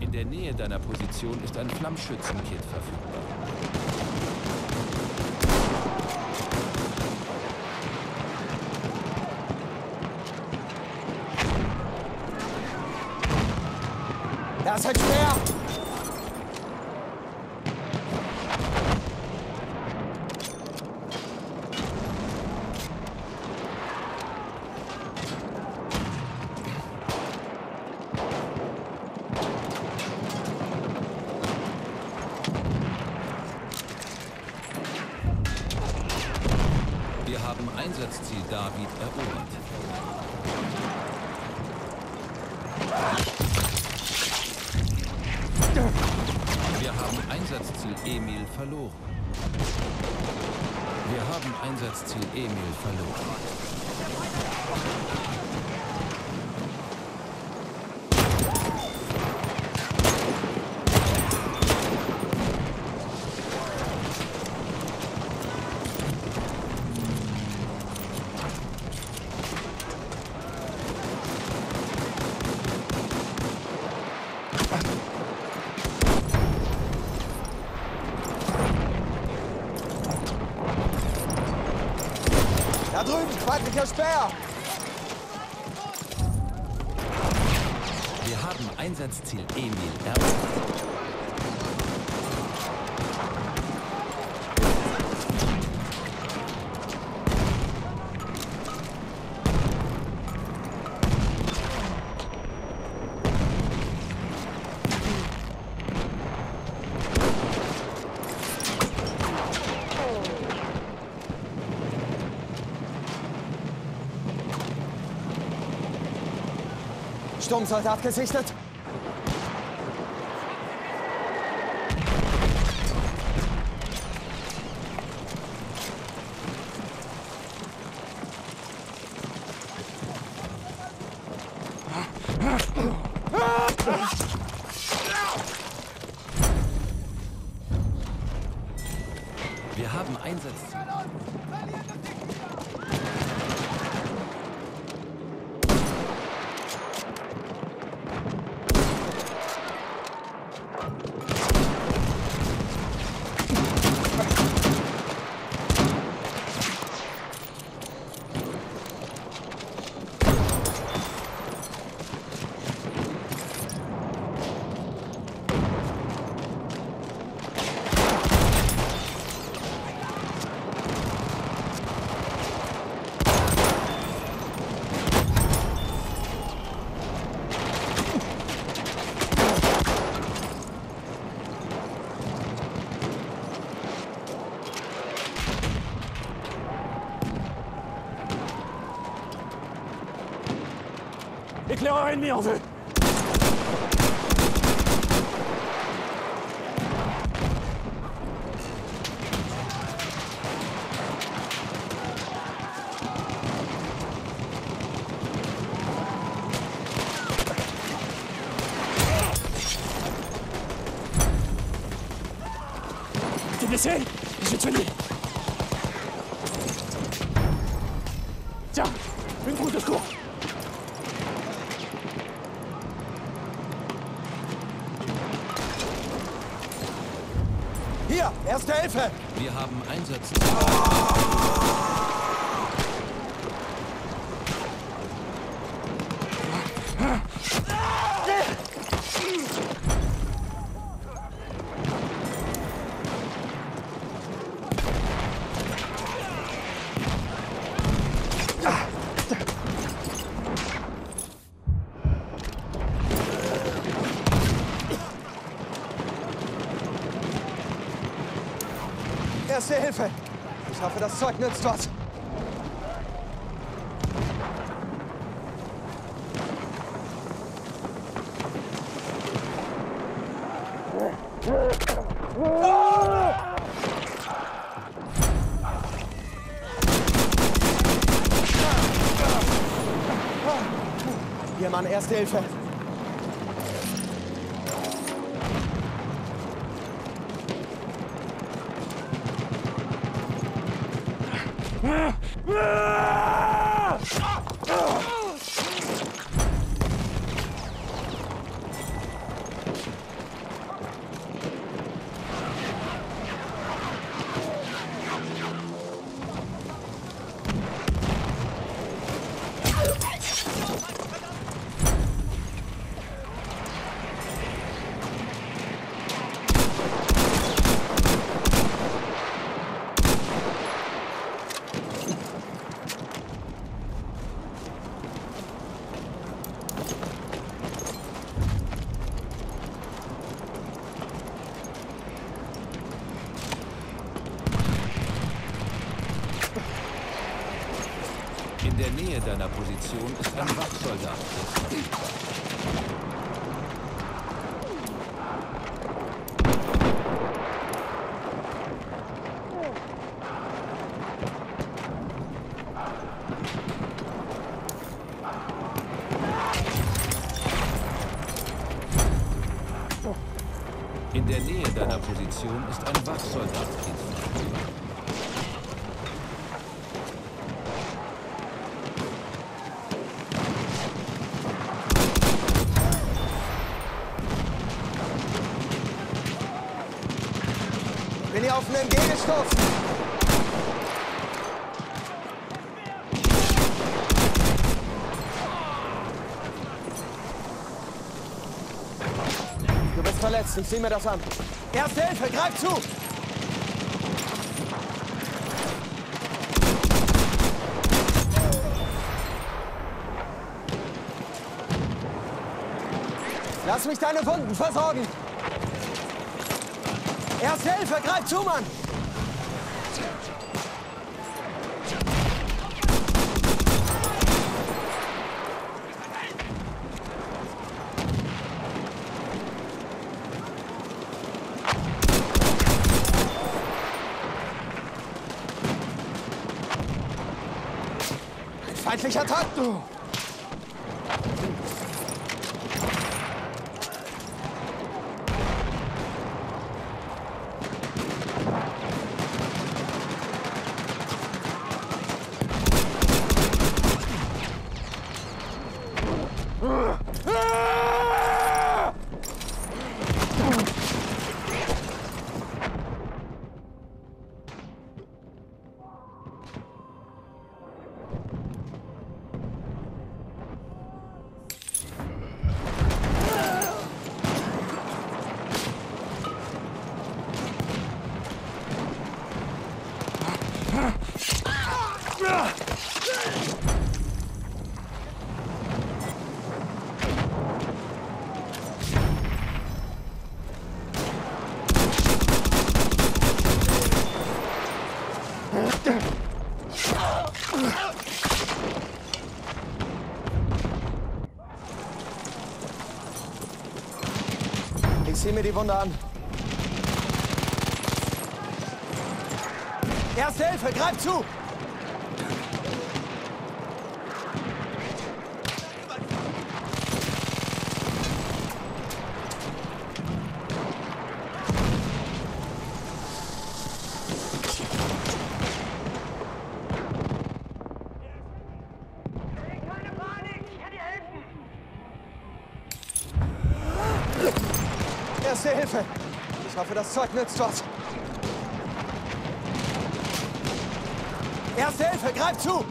In der Nähe deiner Position ist ein Flammschützenkit verfügbar. Da ist ein Haben Einsatzziel David erobert. Wir haben Einsatzziel Emil verloren. Wir haben Einsatzziel Emil verloren. Feindlicher Speer! Wir haben Einsatzziel Emil erobert. Sturmsoldat gesichtet! Wir haben Einsatzziel. Éclaireur ennemi en vue T'es blessé? Je vais te soigner Tiens, une trousse de secours Hier, erste Hilfe! Wir haben Einsatzziel. Erste Hilfe! Ich hoffe, das Zeug nützt was. Hier, Mann, erste Hilfe. Nähe deiner Position ist ein Wachsoldat. In der Nähe deiner Position ist ein Wachsoldat verfügbar. Bin hier auf einen MG gestoßen. Du bist verletzt, ich sehe mir das an. Erste Hilfe, greif zu! Lass mich deine Wunden versorgen! Erste Hilfe, greif zu, Mann! Ein feindlicher Takt, du! Ich sehe mir die Wunde an. Erste Hilfe, greif zu! Erste Hilfe! Ich hoffe, das Zeug nützt was. Erste Hilfe, greif zu!